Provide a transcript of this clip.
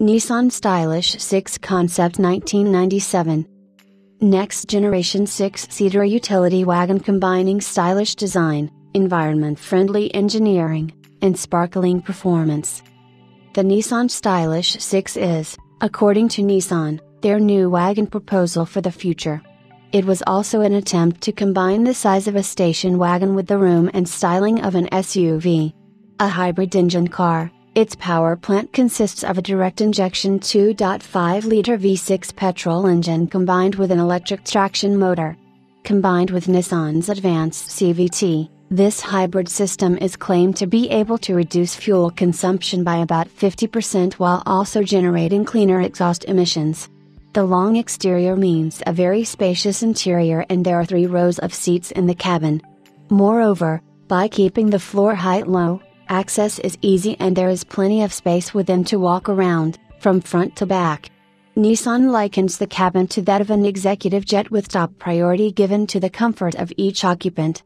Nissan Stylish 6 Concept 1997. Next generation 6 seater utility wagon combining stylish design, environment friendly engineering, and sparkling performance. The Nissan Stylish 6 is, according to Nissan, their new wagon proposal for the future. It was also an attempt to combine the size of a station wagon with the room and styling of an SUV. A hybrid engine car, its power plant consists of a direct injection 2.5 liter V6 petrol engine combined with an electric traction motor. Combined with Nissan's advanced CVT, this hybrid system is claimed to be able to reduce fuel consumption by about 50% while also generating cleaner exhaust emissions. The long exterior means a very spacious interior and there are three rows of seats in the cabin. Moreover, by keeping the floor height low, Access is easy and there is plenty of space within to walk around, from front to back. Nissan likens the cabin to that of an executive jet with top priority given to the comfort of each occupant.